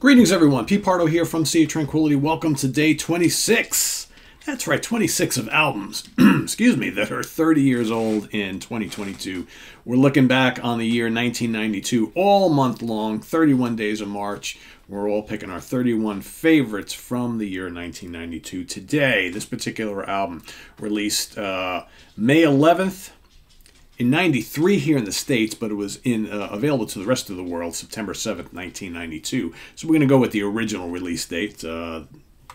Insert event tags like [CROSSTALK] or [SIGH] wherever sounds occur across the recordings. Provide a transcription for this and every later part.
Greetings, everyone. Pete Pardo here from Sea of Tranquility. Welcome to day 26. That's right, 26 of albums, [CLEARS THROAT] excuse me, that are 30 years old in 2022. We're looking back on the year 1992 all month long, 31 days of March. We're all picking our 31 favorites from the year 1992. Today, this particular album released uh, May 11th, in 93 here in the States, but it was in uh, available to the rest of the world September 7th, 1992. So we're going to go with the original release date. Uh,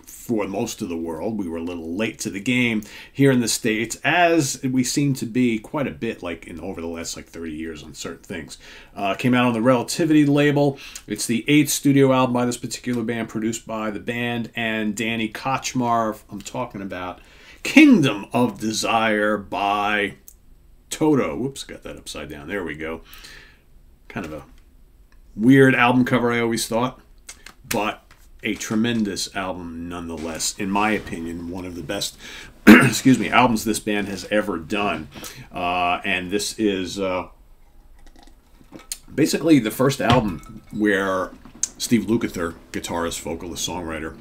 for most of the world, we were a little late to the game here in the states, as we seem to be quite a bit like in over the last like 30 years on certain things. Uh, came out on the Relativity label. It's the eighth studio album by this particular band, produced by the band and Danny Kortchmar. I'm talking about Kingdom of Desire by Toto. Whoops, got that upside down. There we go. Kind of a weird album cover, I always thought, but a tremendous album nonetheless. In my opinion, one of the best, [CLEARS THROAT] excuse me, albums this band has ever done. Uh, and this is uh, basically the first album where Steve Lukather, guitarist, vocalist, songwriter,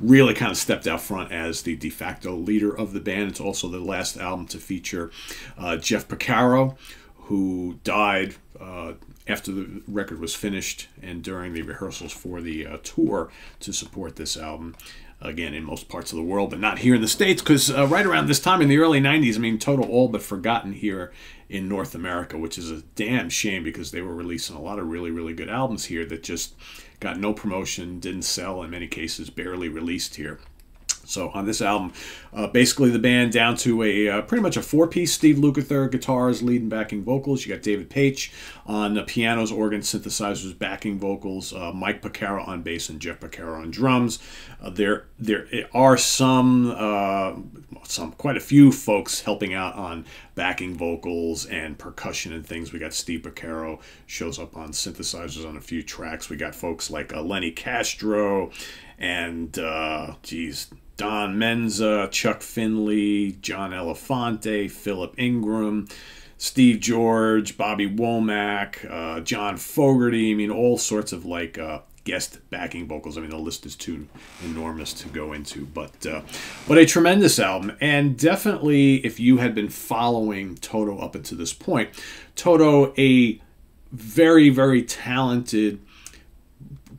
really kind of stepped out front as the de facto leader of the band. It's also the last album to feature uh, Jeff Porcaro, who died uh, after the record was finished and during the rehearsals for the uh, tour to support this album. Again, in most parts of the world, but not here in the States, because uh, right around this time in the early 90s, I mean, Toto all but forgotten here in North America, which is a damn shame because they were releasing a lot of really, really good albums here that just got no promotion, didn't sell, in many cases, barely released here. So on this album, uh, basically the band down to a uh, pretty much a four-piece Steve Lukather guitars, lead and backing vocals. You got David Paich on the pianos, organ, synthesizers, backing vocals. Uh, Mike Porcaro on bass and Jeff Porcaro on drums. Uh, there there are some uh, some quite a few folks helping out on backing vocals and percussion and things. We got Steve Porcaro shows up on synthesizers on a few tracks. We got folks like uh, Lenny Castro and geez Don Menza, Chuck Findley, John Elefante, Philip Ingram, Steve George, Bobby Womack, uh, John Fogerty. I mean, all sorts of like uh, guest backing vocals. I mean, the list is too enormous to go into, but uh, but a tremendous album, and definitely if you had been following Toto up until this point, Toto a very very talented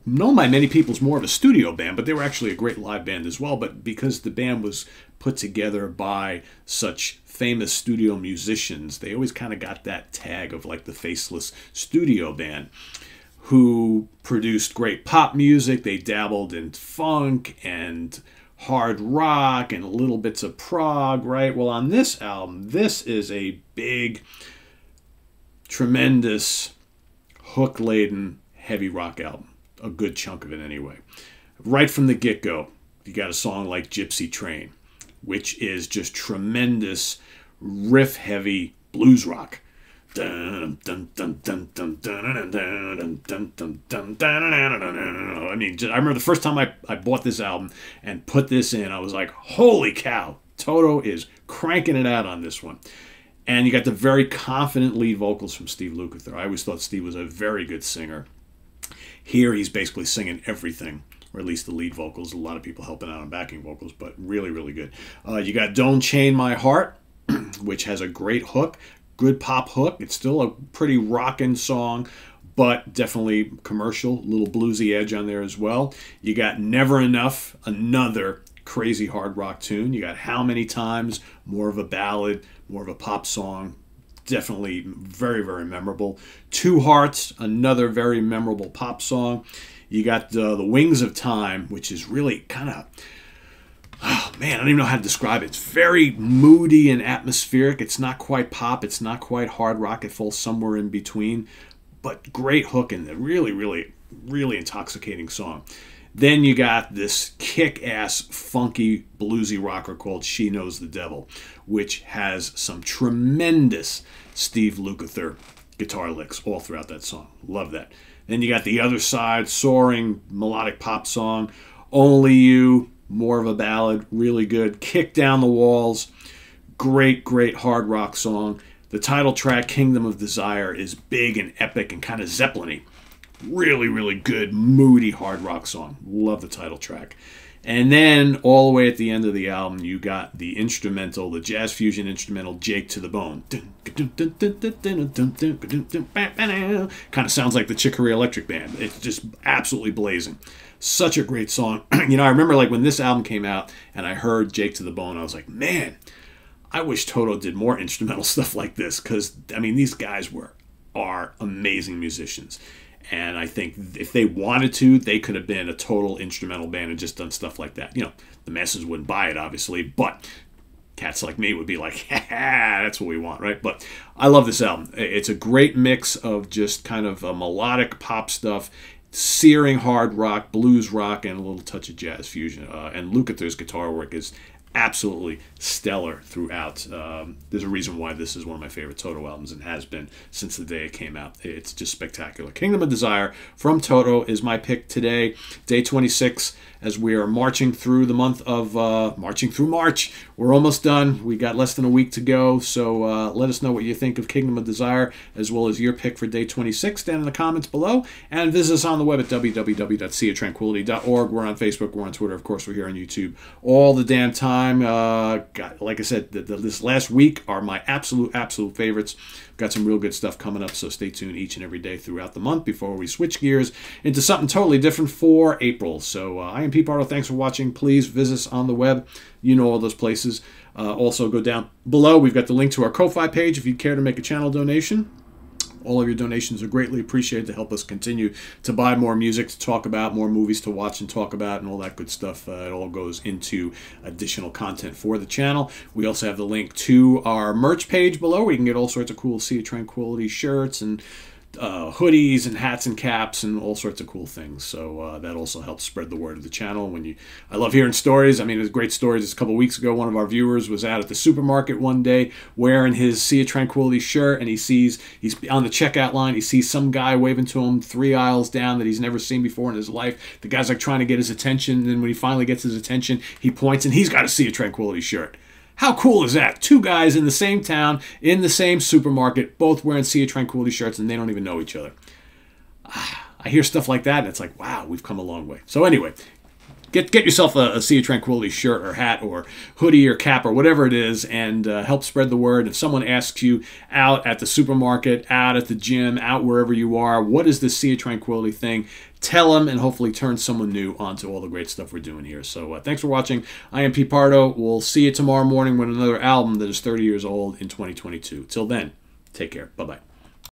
known by many people as more of a studio band, but they were actually a great live band as well. But because the band was put together by such famous studio musicians, they always kind of got that tag of like the faceless studio band who produced great pop music. They dabbled in funk and hard rock and little bits of prog, right? Well, on this album, this is a big, tremendous, hook laden, heavy rock album a good chunk of it anyway. Right from the get go, you got a song like Gypsy Train, which is just tremendous riff heavy blues rock. I mean, I remember the first time I, I bought this album and put this in, I was like, holy cow, Toto is cranking it out on this one. And you got the very confident lead vocals from Steve Lukather. I always thought Steve was a very good singer. Here, he's basically singing everything, or at least the lead vocals. A lot of people helping out on backing vocals, but really, really good. Uh, you got Don't Chain My Heart, [CLEARS THROAT] which has a great hook, good pop hook. It's still a pretty rocking song, but definitely commercial, little bluesy edge on there as well. You got Never Enough, another crazy hard rock tune. You got How Many Times, more of a ballad, more of a pop song, definitely very, very memorable. Two Hearts, another very memorable pop song. You got uh, The Wings of Time, which is really kind of, oh man, I don't even know how to describe it. It's very moody and atmospheric. It's not quite pop, it's not quite hard rock. It falls somewhere in between, but great hook in there. Really, really, really intoxicating song. Then you got this kick ass, funky, bluesy rocker called She Knows the Devil, which has some tremendous Steve Lukather guitar licks all throughout that song. Love that. Then you got the other side, soaring melodic pop song, Only You, more of a ballad, really good. Kick Down the Walls, great, great hard rock song. The title track, Kingdom of Desire, is big and epic and kind of Zeppelin Really, really good, moody hard rock song. Love the title track. And then all the way at the end of the album, you got the instrumental, the jazz fusion instrumental, Jake to the Bone. Kind of sounds like the Chick Corea Electric Band. It's just absolutely blazing. Such a great song. you know, I remember like when this album came out and I heard Jake to the Bone, I was like, man, I wish Toto did more instrumental stuff like this because, I mean, these guys were are amazing musicians. And I think if they wanted to, they could have been a total instrumental band and just done stuff like that. You know, the masses wouldn't buy it, obviously, but cats like me would be like, [LAUGHS] that's what we want, right? But I love this album. It's a great mix of just kind of a melodic pop stuff, searing hard rock, blues rock, and a little touch of jazz fusion. Uh, and Lukather's guitar work is absolutely stellar throughout. Um, there's a reason why this is one of my favorite Toto albums and has been since the day it came out. It's just spectacular. Kingdom of Desire from Toto is my pick today, day 26, as we are marching through the month of uh, marching through March. We're almost done. We got less than a week to go, so uh, let us know what you think of Kingdom of Desire as well as your pick for day 26 down in the comments below, and visit us on the web at www.seaoftranquility.org. We're on Facebook, we're on Twitter, of course, we're here on YouTube all the damn time time. Uh, got, like I said, the, the, this last week are my absolute, absolute favorites. Got some real good stuff coming up, so stay tuned each and every day throughout the month before we switch gears into something totally different for April. So uh, I am Pete Pardo. Thanks for watching. Please visit us on the web. You know all those places. Uh, also, go down below. We've got the link to our Ko-Fi page if you'd care to make a channel donation. All of your donations are greatly appreciated to help us continue to buy more music to talk about, more movies to watch and talk about, and all that good stuff. Uh, it all goes into additional content for the channel. We also have the link to our merch page below where you can get all sorts of cool Sea Tranquility shirts and uh, hoodies and hats and caps and all sorts of cool things. So uh, that also helps spread the word of the channel. When you, I love hearing stories. I mean, there's great stories. Just a couple weeks ago, one of our viewers was out at the supermarket one day wearing his Sea of Tranquility shirt, and he sees he's on the checkout line. He sees some guy waving to him three aisles down that he's never seen before in his life. The guy's like trying to get his attention, and then when he finally gets his attention, he points and he's got a Sea of Tranquility shirt. How cool is that? Two guys in the same town, in the same supermarket, both wearing Sea of Tranquility shirts, and they don't even know each other. Ah, I hear stuff like that, and it's like, wow, we've come a long way. So, anyway, get get yourself a, a Sea of Tranquility shirt or hat or hoodie or cap or whatever it is, and uh, help spread the word. If someone asks you out at the supermarket, out at the gym, out wherever you are, what is this Sea of Tranquility thing? Tell them and hopefully turn someone new onto all the great stuff we're doing here. So uh, thanks for watching. I am Pete Pardo. We'll see you tomorrow morning with another album that is 30 years old in 2022. Till then, take care. Bye bye.